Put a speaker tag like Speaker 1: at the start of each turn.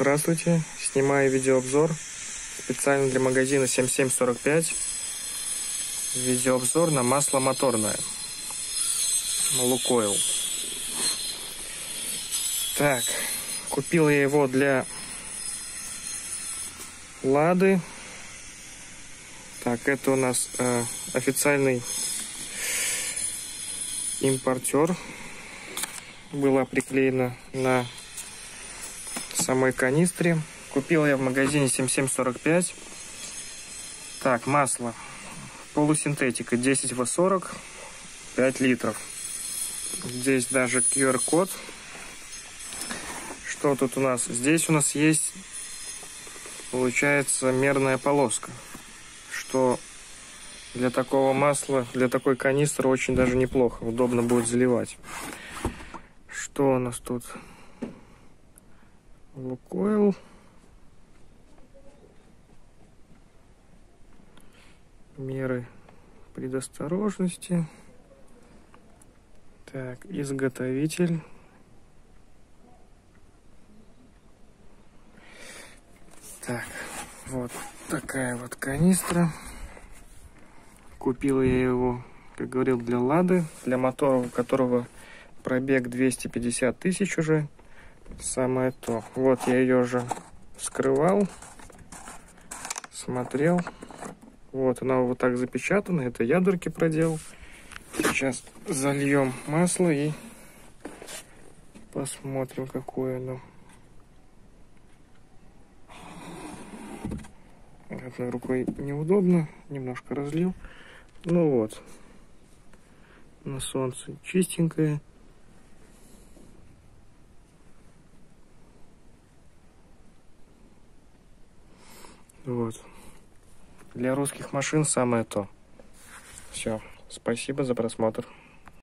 Speaker 1: Здравствуйте, снимаю видеообзор специально для магазина 7745. Видеообзор на масло моторное. Лукойл. Так, купил я его для Лады. Так, это у нас э, официальный импортер. Была приклеена на самой канистре. Купил я в магазине 7745. Так, масло. Полусинтетика 10В40, 5 литров. Здесь даже QR-код. Что тут у нас? Здесь у нас есть, получается, мерная полоска. Что для такого масла, для такой канистры очень даже неплохо. Удобно будет заливать. Что у нас тут? Лукойл. Меры предосторожности. Так, изготовитель. Так, вот такая вот канистра. Купил я его, как говорил, для Лады, для мотора, у которого пробег 250 тысяч уже самое то. Вот я ее уже скрывал, смотрел. Вот она вот так запечатана, это ядерки проделал. Сейчас зальем масло и посмотрим, какое оно. Одной рукой неудобно, немножко разлил. Ну вот, на солнце чистенькое. Вот. Для русских машин самое то. Все. Спасибо за просмотр.